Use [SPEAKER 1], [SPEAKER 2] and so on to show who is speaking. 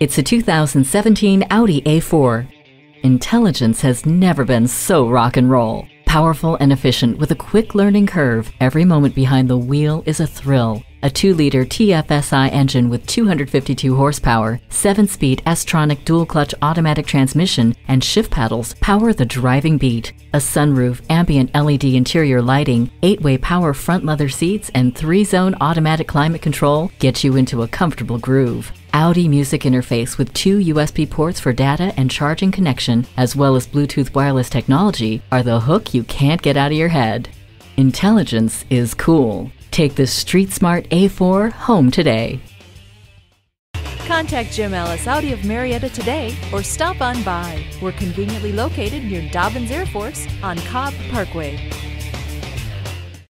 [SPEAKER 1] It's a 2017 Audi A4. Intelligence has never been so rock and roll. Powerful and efficient with a quick learning curve, every moment behind the wheel is a thrill. A 2 liter TFSI engine with 252 horsepower, 7 speed S Tronic dual clutch automatic transmission, and shift paddles power the driving beat. A sunroof, ambient LED interior lighting, 8 way power front leather seats, and 3 zone automatic climate control get you into a comfortable groove. Audi music interface with two USB ports for data and charging connection, as well as Bluetooth wireless technology, are the hook you can't get out of your head. Intelligence is cool. Take the Street Smart A4 home today.
[SPEAKER 2] Contact Jim Ellis Audi of Marietta today or stop on by. We're conveniently located near Dobbins Air Force on Cobb Parkway.